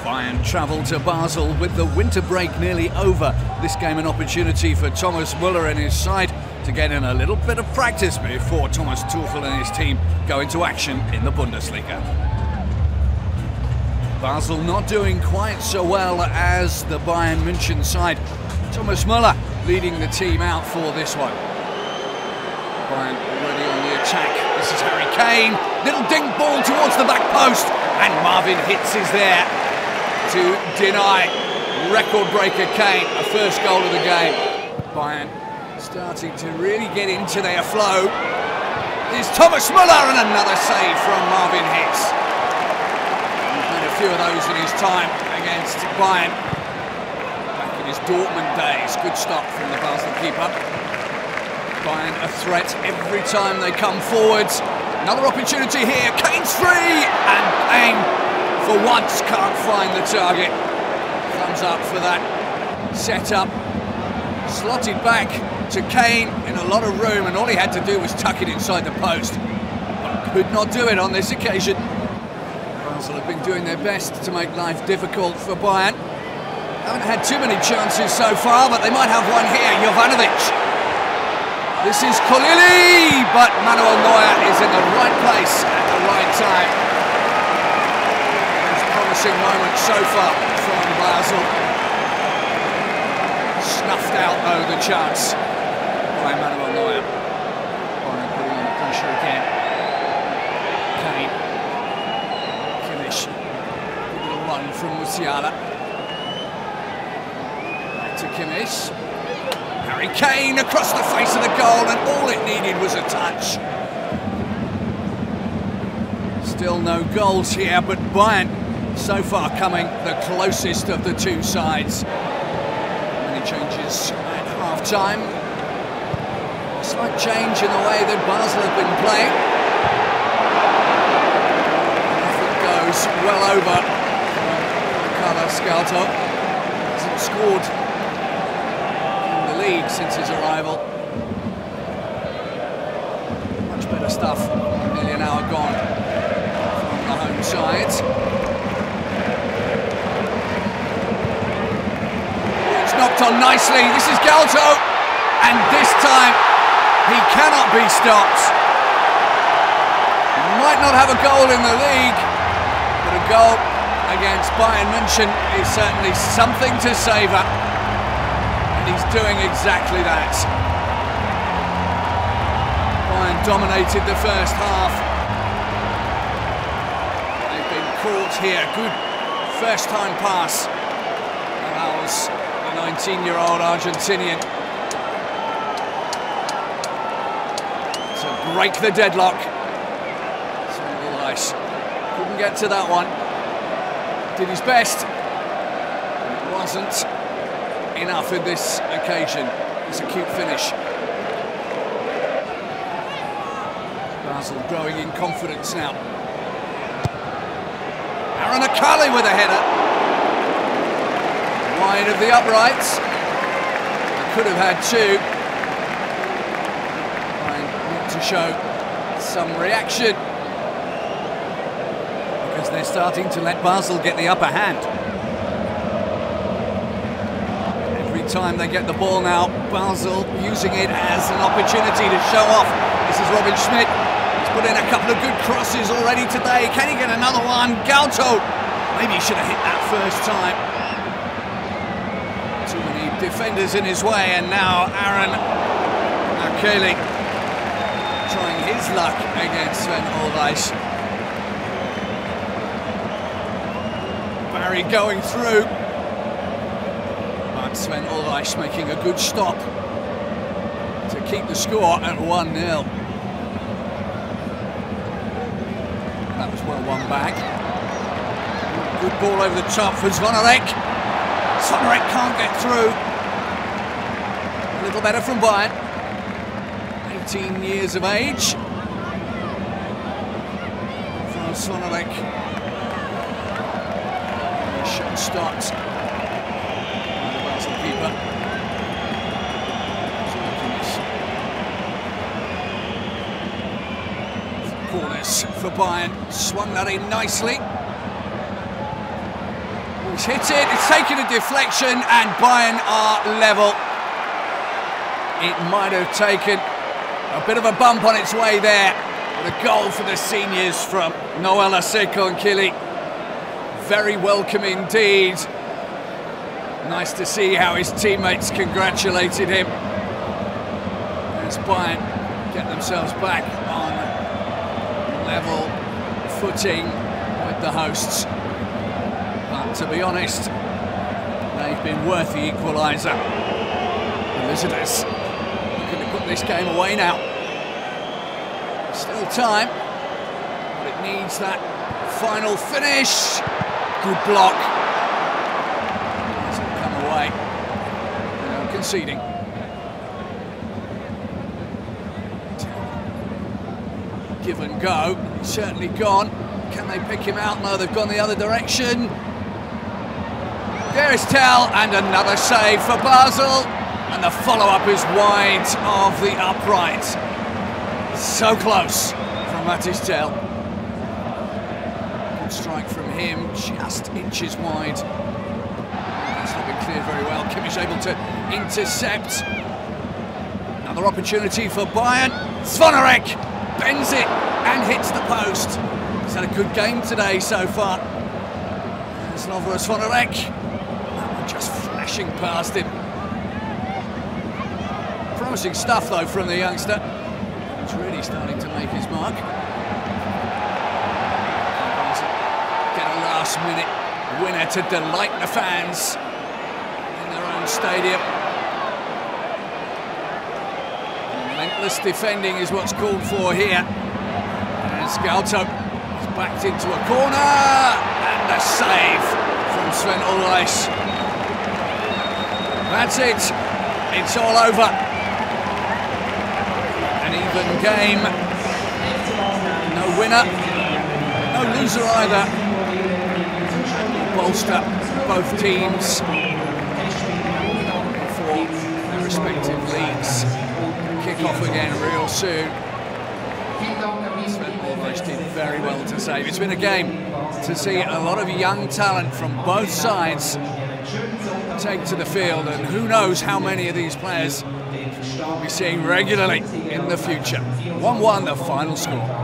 Bayern travel to Basel with the winter break nearly over. This game an opportunity for Thomas Muller and his side to get in a little bit of practice before Thomas Tuchel and his team go into action in the Bundesliga. Basel not doing quite so well as the Bayern München side. Thomas Muller leading the team out for this one. Bayern already on the attack. This is Harry Kane. Little dink ball towards the back post. And Marvin Hitz is there to deny record breaker Kane a first goal of the game. Bayern starting to really get into their flow. Is Thomas Muller and another save from Marvin Hitz. He's made a few of those in his time against Bayern. Back in his Dortmund days. Good stop from the Basel keeper. Bayern a threat every time they come forwards. Another opportunity here. Kane's free and for once can't find the target. Thumbs up for that setup. Slotted back to Kane in a lot of room and all he had to do was tuck it inside the post. But could not do it on this occasion. Basel have been doing their best to make life difficult for Bayern. Haven't had too many chances so far, but they might have one here. Jovanovic this is Khalili, but Manuel Neuer is in the right place at the right time. Moment so far from Basel. Snuffed out though the chance by Manuel Neuer. Bayern putting on the pressure again. Kane. Kimmich. Good run from Musiala. Back to Kimmich. Harry Kane across the face of the goal, and all it needed was a touch. Still no goals here, but Bayern so far coming the closest of the two sides. Many changes at half time. Slight change in the way that Basel have been playing. Goes well over Carlos Gauto. Hasn't scored in the league since his arrival. Much better stuff, nearly an hour gone from the home side. Knocked on nicely, this is Gauto, and this time he cannot be stopped. Might not have a goal in the league, but a goal against Bayern München is certainly something to savour And he's doing exactly that. Bayern dominated the first half. They've been caught here. Good first time pass. Allows 19-year-old Argentinian to break the deadlock. So couldn't get to that one. Did his best. It wasn't enough in this occasion. It's a cute finish. Basel growing in confidence now. Aaron Akali with a header. Wide of the uprights. Could have had two. Trying to show some reaction. Because they're starting to let Basel get the upper hand. Every time they get the ball now. Basel using it as an opportunity to show off. This is Robin Schmidt. He's put in a couple of good crosses already today. Can he get another one? Gauto. Maybe he should have hit that first time. Defenders in his way, and now Aaron Akeli trying his luck against Sven Ulreich. Barry going through. but Sven Ulreich making a good stop to keep the score at 1-0. That was well won back. Good ball over the top for Zvonarek. Zvonarek can't get through. Little better from Bayern. 18 years of age. From Zvonarek. Shot stopped keeper. Corners for Bayern. Swung that in nicely. He's hit it, it's taken a deflection, and Bayern are level. It might have taken a bit of a bump on its way there. But a goal for the seniors from Noel Aseko Nkili. Very welcome indeed. Nice to see how his teammates congratulated him. As Bayern get themselves back on level footing with the hosts. But to be honest, they've been worth the equaliser. The visitors this game away now. Still time, but it needs that final finish. Good block. Doesn't come away. Without conceding. Give and go. He's certainly gone. Can they pick him out? No, they've gone the other direction. There is Tel, and another save for Basel. And the follow-up is wide of the upright. So close from Mathys Tel. Good strike from him, just inches wide. That's not been cleared very well. Kimmich able to intercept. Another opportunity for Bayern. Zvonarek bends it and hits the post. He's had a good game today so far. Slavoj Zvonarek just flashing past him. Promising stuff though from the youngster. He's really starting to make his mark. Get a last minute winner to delight the fans in their own stadium. Relentless defending is what's called for here. And Gauto is backed into a corner and a save from Sven Ulreich. That's it. It's all over. An even game. No winner, no loser either. Bolster both teams for their respective leagues. Kick off again real soon. Did very well to save. It's been a game to see a lot of young talent from both sides take to the field, and who knows how many of these players we'll be seeing regularly in the future. 1 1 the final score.